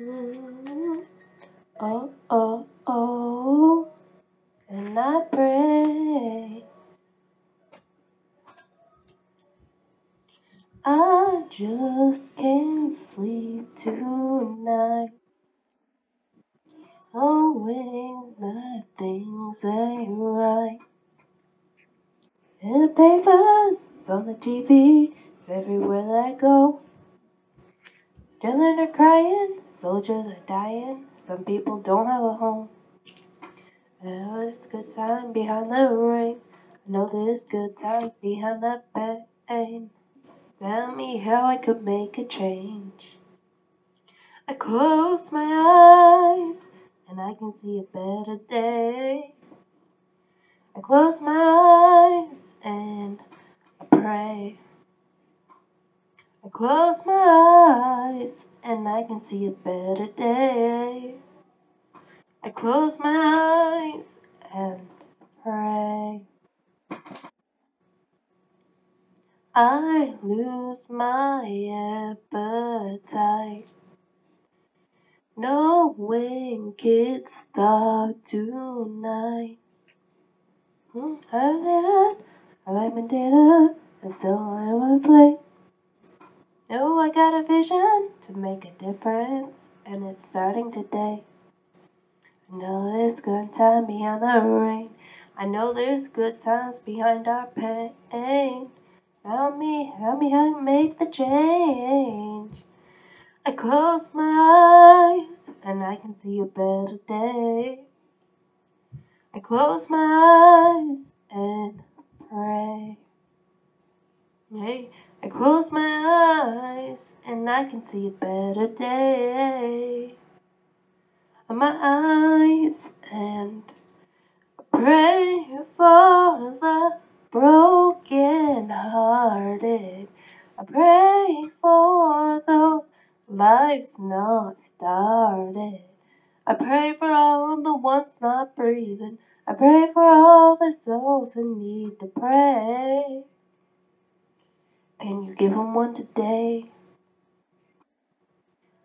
Oh, oh, oh, and I pray. I just can't sleep tonight, oh, knowing that things ain't right. In the papers, on the TV, it's everywhere that I go. Children are crying, soldiers are dying, some people don't have a home. There's good time behind the rain. I know there's good times behind the pain. Tell me how I could make a change. I close my eyes and I can see a better day. I close my eyes and I pray. I close my eyes and I can see a better day. I close my eyes and pray. I lose my appetite. Knowing kids start tonight. Hmm, I've had, I've had my dinner, and still I wanna play. No, I got a vision to make a difference, and it's starting today. I know there's good time behind the rain. I know there's good times behind our pain. Help me, help me, help me make the change. I close my eyes and I can see a better day. I close my eyes and pray. Hey, I close my eyes and I can see a better day. My eyes and pray for the broken hearted. I pray for those lives not started. I pray for all the ones not breathing. I pray for all the souls who need to pray. Can you give them one today?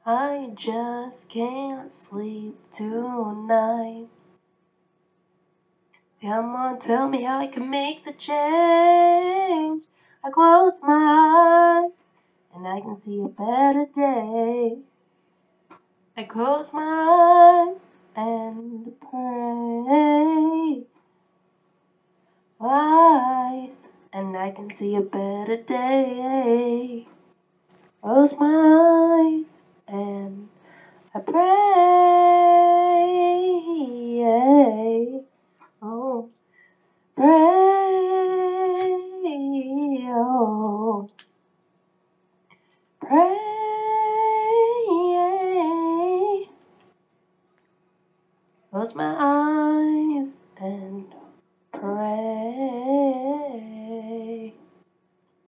I just can't sleep tonight. Come on, tell me how I can make the change. I close my eyes and I can see a better day. I close my eyes and pray. And I can see a better day. Close my eyes and I pray. Oh, pray. Oh, pray.